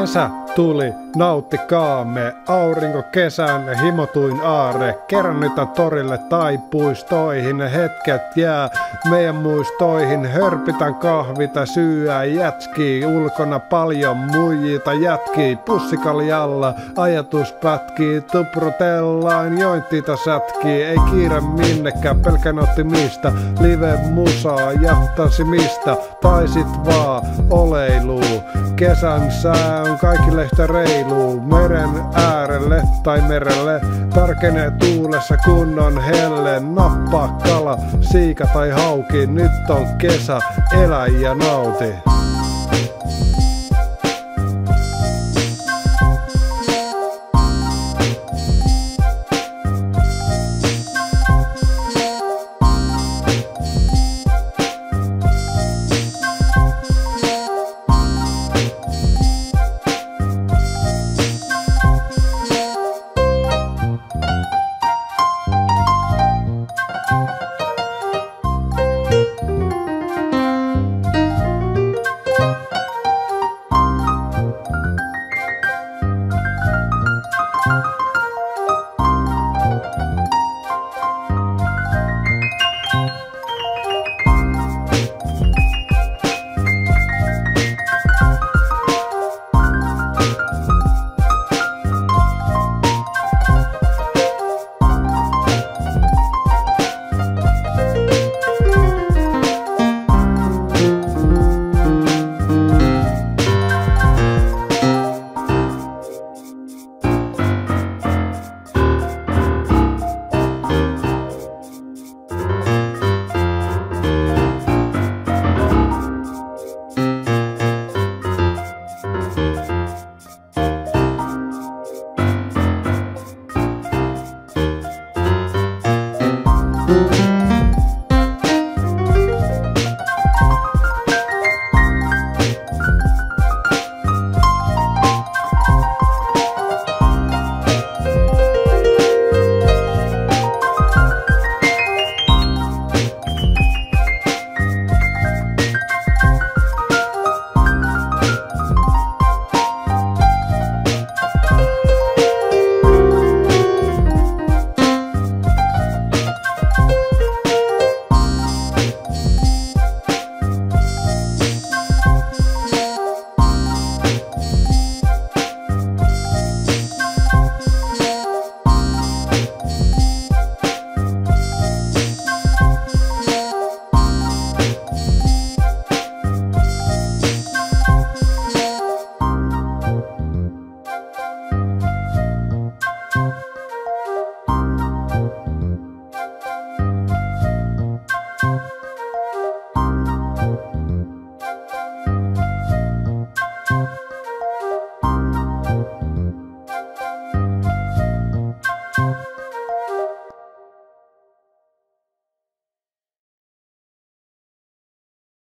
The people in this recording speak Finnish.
Kesä tuli, nauttikaamme, aurinko kesän, himotuin aare. Kerran nyt torille tai puistoihin, hetket jää meidän muistoihin. Hörpitän kahvita, syyä jätski, ulkona paljon muijita jätkii. Pussikaljalla ajatus pätkii, tuprutellaan, jointita sätkii. Ei kiire minnekään, pelkän optimista, live musaa, jättäisi mistä, tai sit vaan oleiluu. Kesän sää on kaikille yhtä reilu meren äärelle tai merelle. Tarkenee tuulessa kunnon helle, nappaa kala, siika tai hauki. Nyt on kesä, elä ja nauti.